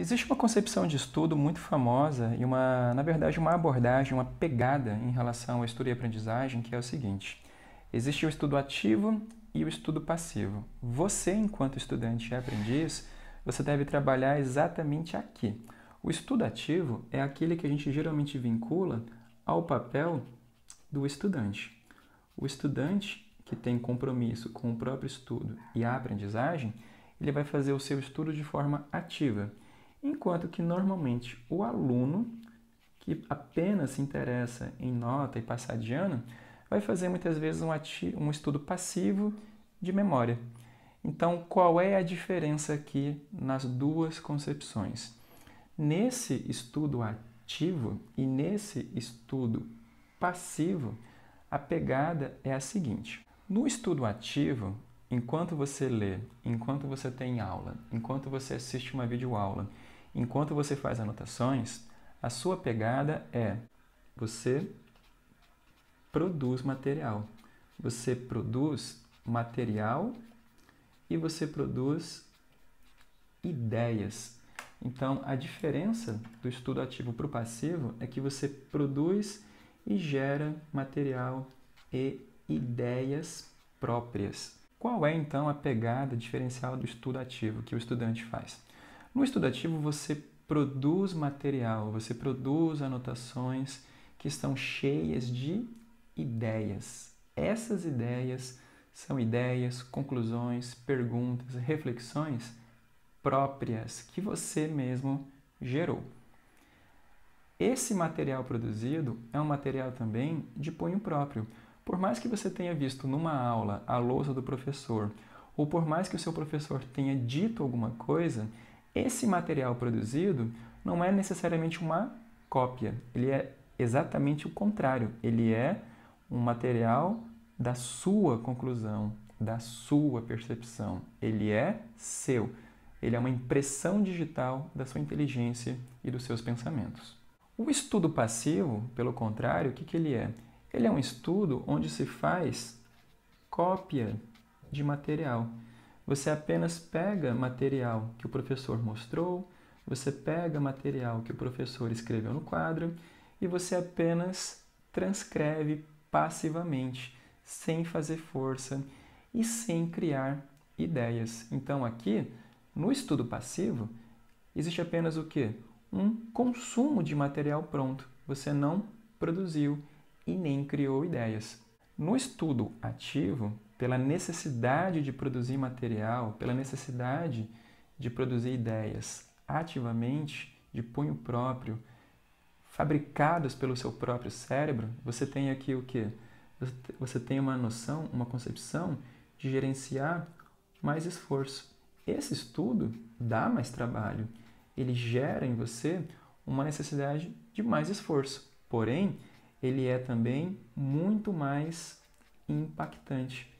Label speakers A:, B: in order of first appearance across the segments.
A: Existe uma concepção de estudo muito famosa e uma, na verdade, uma abordagem, uma pegada em relação ao estudo e aprendizagem, que é o seguinte: existe o estudo ativo e o estudo passivo. Você, enquanto estudante e aprendiz, você deve trabalhar exatamente aqui. O estudo ativo é aquele que a gente geralmente vincula ao papel do estudante. O estudante que tem compromisso com o próprio estudo e a aprendizagem, ele vai fazer o seu estudo de forma ativa, enquanto que normalmente o aluno que apenas se interessa em nota e passar de ano, vai fazer muitas vezes um, um estudo passivo de memória. Então, qual é a diferença aqui nas duas concepções? Nesse estudo ativo e nesse estudo passivo, a pegada é a seguinte: no estudo ativo, enquanto você lê, enquanto você tem aula, enquanto você assiste uma videoaula, enquanto você faz anotações, a sua pegada é você produz material. Você produz material e você produz ideias. Então, a diferença do estudo ativo para o passivo é que você produz e gera material e ideias próprias. Qual é então a pegada diferencial do estudo ativo que o estudante faz? No estudo ativo, você produz material, você produz anotações que estão cheias de ideias. Essas ideias são ideias, conclusões, perguntas, reflexões próprias que você mesmo gerou. Esse material produzido é um material também de punho próprio. Por mais que você tenha visto numa aula a lousa do professor, ou por mais que o seu professor tenha dito alguma coisa, esse material produzido não é necessariamente uma cópia, ele é exatamente o contrário, ele é um material da sua conclusão, da sua percepção. Ele é seu. Ele é uma impressão digital da sua inteligência e dos seus pensamentos. O estudo passivo, pelo contrário, o que, que ele é? Ele é um estudo onde se faz cópia de material. Você apenas pega material que o professor mostrou, você pega material que o professor escreveu no quadro e você apenas transcreve passivamente sem fazer força e sem criar ideias. Então, aqui, no estudo passivo, existe apenas o que? Um consumo de material pronto. Você não produziu e nem criou ideias. No estudo ativo, pela necessidade de produzir material, pela necessidade de produzir ideias ativamente, de punho próprio, fabricados pelo seu próprio cérebro, você tem aqui o que? você tem uma noção, uma concepção de gerenciar mais esforço. Esse estudo dá mais trabalho, ele gera em você uma necessidade de mais esforço, porém, ele é também muito mais impactante.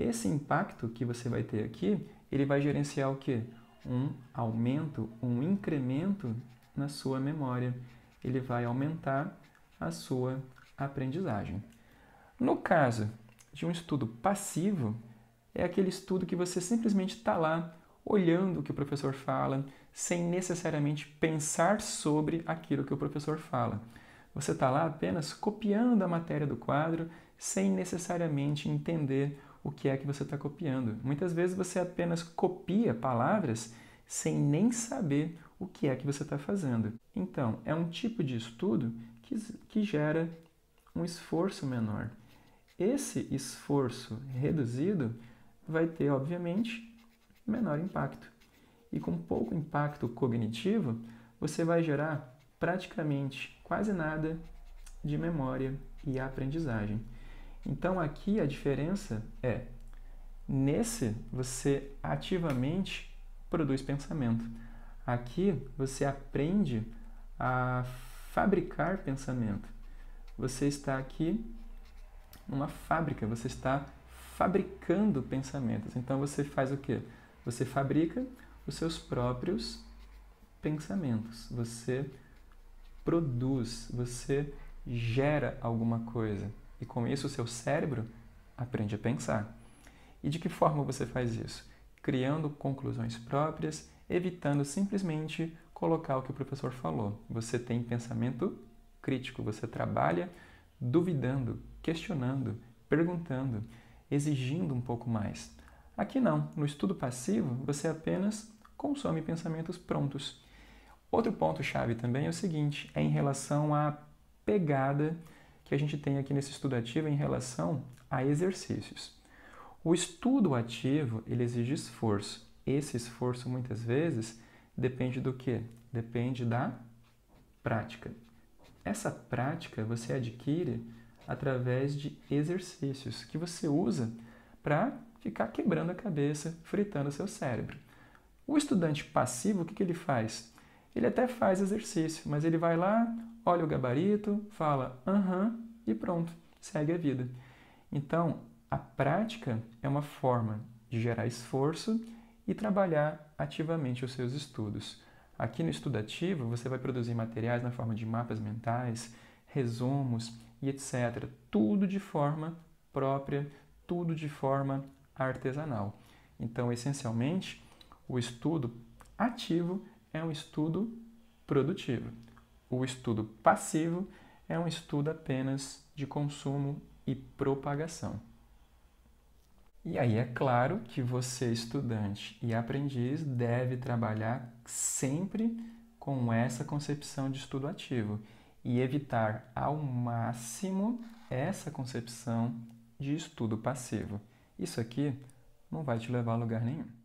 A: Esse impacto que você vai ter aqui, ele vai gerenciar o que? Um aumento, um incremento na sua memória. Ele vai aumentar a sua aprendizagem. No caso de um estudo passivo, é aquele estudo que você simplesmente está lá olhando o que o professor fala, sem necessariamente pensar sobre aquilo que o professor fala. Você está lá apenas copiando a matéria do quadro, sem necessariamente entender o que é que você está copiando. Muitas vezes você apenas copia palavras sem nem saber o que é que você está fazendo. Então, é um tipo de estudo que, que gera um esforço menor. Esse esforço reduzido vai ter, obviamente, menor impacto. E com pouco impacto cognitivo, você vai gerar praticamente quase nada de memória e aprendizagem. Então aqui a diferença é nesse você ativamente produz pensamento. Aqui você aprende a fabricar pensamento. Você está aqui numa fábrica, você está fabricando pensamentos. Então você faz o quê? Você fabrica os seus próprios pensamentos. Você produz, você gera alguma coisa. E com isso o seu cérebro aprende a pensar. E de que forma você faz isso? Criando conclusões próprias evitando simplesmente colocar o que o professor falou. Você tem pensamento crítico, você trabalha duvidando, questionando, perguntando, exigindo um pouco mais. Aqui não, no estudo passivo você apenas consome pensamentos prontos. Outro ponto chave também é o seguinte, é em relação à pegada que a gente tem aqui nesse estudo ativo em relação a exercícios. O estudo ativo, ele exige esforço. Esse esforço muitas vezes depende do que? Depende da prática. Essa prática você adquire através de exercícios que você usa para ficar quebrando a cabeça, fritando seu cérebro. O estudante passivo, o que, que ele faz? Ele até faz exercício, mas ele vai lá, olha o gabarito, fala aham e pronto, segue a vida. Então, a prática é uma forma de gerar esforço e trabalhar ativamente os seus estudos. Aqui no estudo ativo, você vai produzir materiais na forma de mapas mentais, resumos e etc. Tudo de forma própria, tudo de forma artesanal. Então, essencialmente, o estudo ativo é um estudo produtivo. O estudo passivo é um estudo apenas de consumo e propagação. E aí é claro que você, estudante e aprendiz, deve trabalhar sempre com essa concepção de estudo ativo e evitar ao máximo essa concepção de estudo passivo. Isso aqui não vai te levar a lugar nenhum.